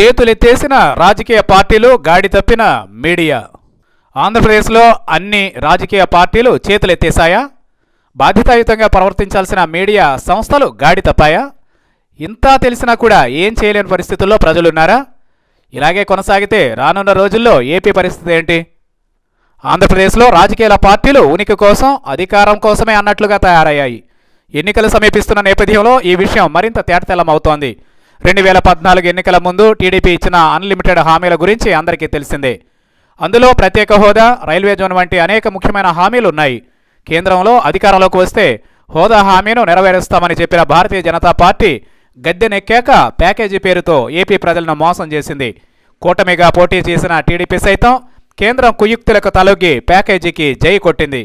చేతులెత్తేసిన రాజకీయ పార్టీలు గాడి తప్పిన మీడియా. ఆంధ్రప్రదేశ్లో అన్ని రాజకీయ పార్టీలు చేతులెత్తేశాయా బాధ్యతాయుతంగా ప్రవర్తించాల్సిన మీడియా సంస్థలు గాడి తప్పాయా? ఇంత తెలిసినా కూడా ఏం చేయలేని పరిస్థితుల్లో ప్రజలున్నారా? ఇలాగే కొనసాగితే రానున్న రోజుల్లో ఏపీ పరిస్థితి ఏంటి? ఆంధ్రప్రదేశ్లో రాజకీయ పార్టీలు ఉనికి కోసం అధికారం కోసమే అన్నట్లుగా తయారయ్యాయి. ఎన్నికలు సమీపిస్తున్న నేపథ్యంలో ఈ విషయం మరింత తేటతెల్లమవుతోంది. రెండు వేల పద్నాలుగు ఎన్నికల ముందు టీడీపీ ఇచ్చిన అన్లిమిటెడ్ హామీల గురించి అందరికీ తెలిసిందే. అందులో ప్రత్యేక హోదా రైల్వే జోన్ వంటి అనేక ముఖ్యమైన హామీలు ఉన్నాయి. కేంద్రంలో అధికారంలోకి వస్తే హోదా హామీను నెరవేరుస్తామని చెప్పిన భారతీయ జనతా పార్టీ గద్దెనెక్కాక ప్యాకేజీ పేరుతో ఏపీ ప్రజలను మోసం చేసింది. కూటమిగా పోటీ చేసిన టీడీపీ సైతం కేంద్రం కుయుక్తులకు తలొగ్గి ప్యాకేజీకి జై కొట్టింది.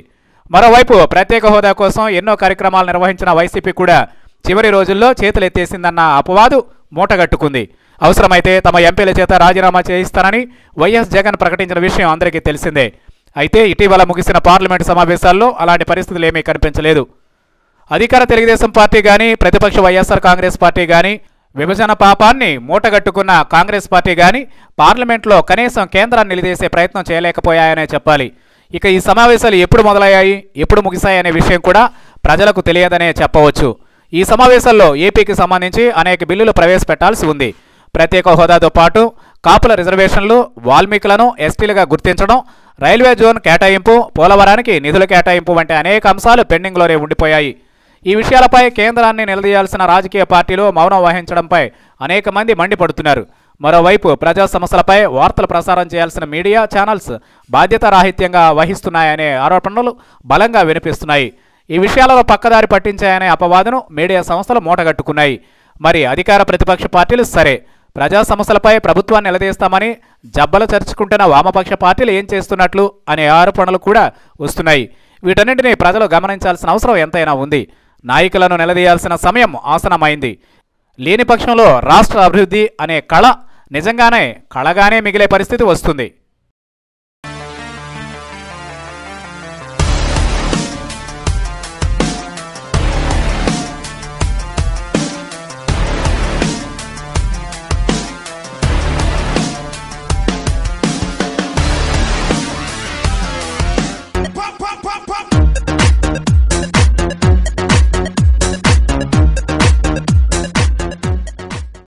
మరోవైపు ప్రత్యేక హోదా కోసం ఎన్నో కార్యక్రమాలు నిర్వహించిన వైసీపీ కూడా చివరి రోజుల్లో చేతులెత్తేసిందన్న అపవాదు మూటగట్టుకుంది. అవసరమైతే తమ ఎంపీల చేత రాజీనామా చేయిస్తానని వైఎస్ జగన్ ప్రకటించిన విషయం అందరికీ తెలిసిందే. అయితే ఇటీవల ముగిసిన పార్లమెంటు సమావేశాల్లో అలాంటి పరిస్థితులు ఏమీ కనిపించలేదు. అధికార తెలుగుదేశం పార్టీ కానీ ప్రతిపక్ష వైఎస్ఆర్ కాంగ్రెస్ పార్టీ కానీ విభజన పాపాన్ని మూటగట్టుకున్న కాంగ్రెస్ పార్టీ కానీ పార్లమెంట్లో కనీసం కేంద్రాన్ని నిలదీసే ప్రయత్నం చేయలేకపోయాయనే చెప్పాలి. ఇక ఈ సమావేశాలు ఎప్పుడు మొదలయ్యాయి ఎప్పుడు ముగిశాయనే విషయం కూడా ప్రజలకు తెలియదనే చెప్పవచ్చు. ఈ సమావేశంలో ఏపీకి సంబంధించి అనేక బిల్లులు ప్రవేశపెట్టాల్సి ఉంది. ప్రత్యేక హోదాతో పాటు కాపుల రిజర్వేషన్లు వాల్మీకులను ఎస్టీలుగా గుర్తించడం రైల్వే జోన్ కేటాయింపు పోలవరానికి నిధుల కేటాయింపు వంటి అనేక అంశాలు పెండింగ్లోనే ఉండిపోయాయి. ఈ విషయాలపై కేంద్రాన్ని నిలదీయాల్సిన రాజకీయ పార్టీలు మౌనం వహించడంపై అనేక మంది మండిపడుతున్నారు. మరోవైపు ప్రజా సమస్యలపై వార్తలు ప్రసారం చేయాల్సిన మీడియా ఛానల్స్ బాధ్యతారాహిత్యంగా వహిస్తున్నాయనే ఆరోపణలు బలంగా వినిపిస్తున్నాయి. ఈ విషయాలలో పక్కదారి పట్టించాయనే అపవాదును మీడియా సంస్థలు మూటగట్టుకున్నాయి. మరి అధికార ప్రతిపక్ష పార్టీలు సరే. ప్రజా సమస్యలపై ప్రభుత్వాన్ని నిలదీస్తామని జబ్బలు చర్చుకుంటున్న వామపక్ష పార్టీలు ఏం చేస్తున్నట్లు అనే ఆరోపణలు కూడా వస్తున్నాయి. వీటన్నింటినీ ప్రజలు గమనించాల్సిన అవసరం ఎంతైనా ఉంది. నాయకులను నిలదీయాల్సిన సమయం ఆసనమైంది. లేని పక్షంలో రాష్ట్ర అభివృద్ధి అనే కళ నిజంగానే కళగానే మిగిలే పరిస్థితి వస్తుంది.